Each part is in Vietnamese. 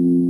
Mm-hmm.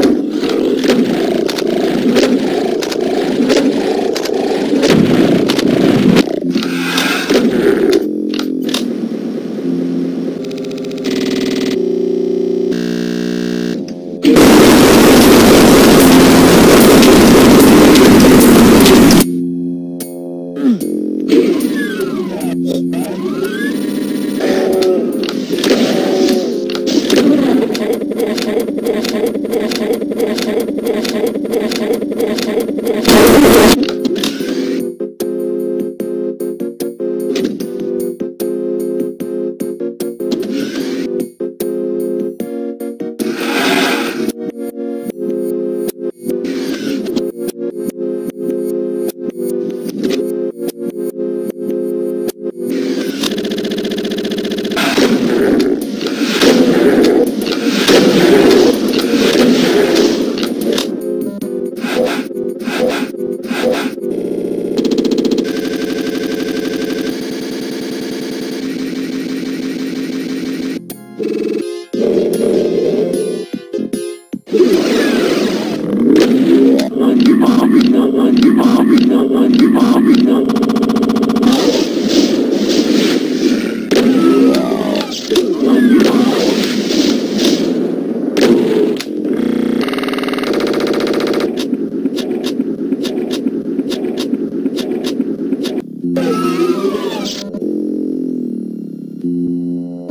Música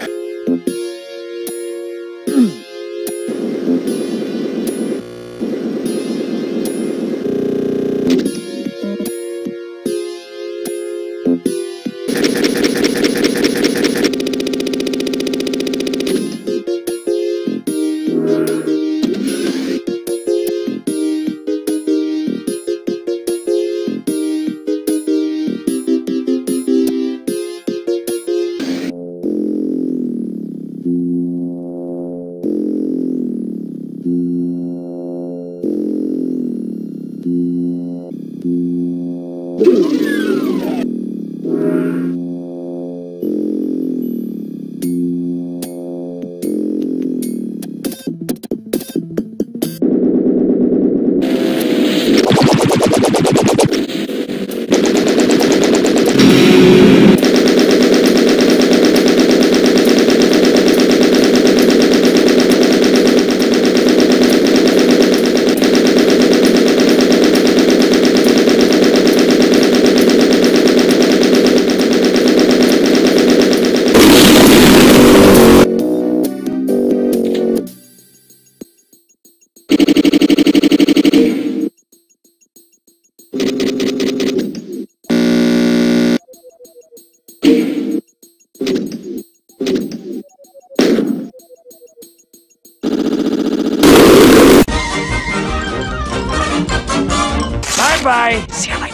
Bye. See you later.